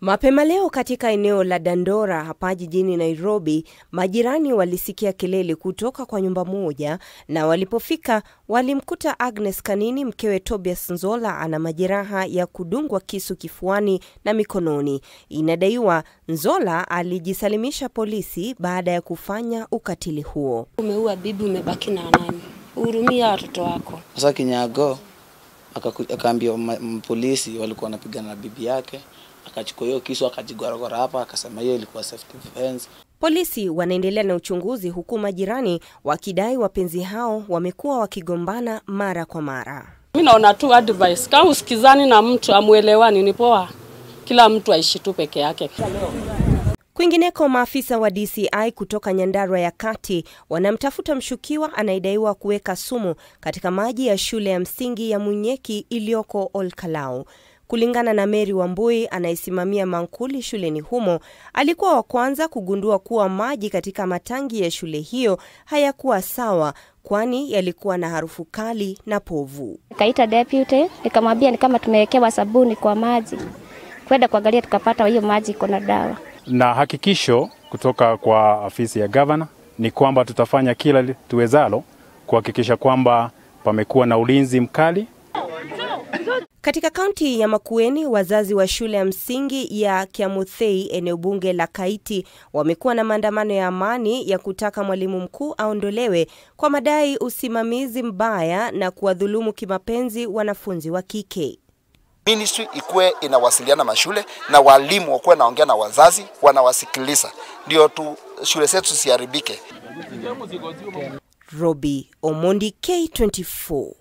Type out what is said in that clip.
Mapema leo katika eneo la Dandora hapa jijini Nairobi, majirani walisikia kelele kutoka kwa nyumba moja, na walipofika walimkuta Agnes Kanini, mkewe Tobias Nzola, ana majeraha ya kudungwa kisu kifuani na mikononi. Inadaiwa Nzola alijisalimisha polisi baada ya kufanya ukatili huo. Umeua bibi, umebaki na nani? Uhurumia watoto wako. Sasa Kinyago akaambia polisi walikuwa wanapigana na bibi yake, akachukua hiyo kisu akajigorogora hapa, akasema hiyo ilikuwa self defense. Polisi wanaendelea na uchunguzi huku majirani wakidai wapenzi hao wamekuwa wakigombana mara kwa mara. Mi naona tu advice, kama usikizani na mtu amuelewani, ni poa, kila mtu aishi tu peke yake. Kwingineko, maafisa wa DCI kutoka Nyandarua ya Kati wanamtafuta mshukiwa anayedaiwa kuweka sumu katika maji ya shule ya msingi ya Munyeki iliyoko Olkalau. Kulingana na Mary Wambui anayesimamia mankuli shuleni humo, alikuwa wa kwanza kugundua kuwa maji katika matangi ya shule hiyo hayakuwa sawa, kwani yalikuwa na harufu kali na povu. Nikaita deputy nikamwambia ni kama tumewekewa sabuni kwa maji, kwenda kuangalia tukapata hiyo maji iko na dawa. na hakikisho kutoka kwa afisi ya gavana ni kwamba tutafanya kila tuwezalo kuhakikisha kwamba pamekuwa na ulinzi mkali Katika kaunti ya Makueni, wazazi wa shule ya msingi ya Kiamuthei, eneo bunge la Kaiti, wamekuwa na maandamano ya amani ya kutaka mwalimu mkuu aondolewe kwa madai usimamizi mbaya na kuwadhulumu kimapenzi wanafunzi wa kike. ministry ikuwe inawasiliana mashule na walimu wakuwe naongea na wazazi wanawasikiliza, ndio tu shule zetu zisiharibike. Robi Omondi, K24.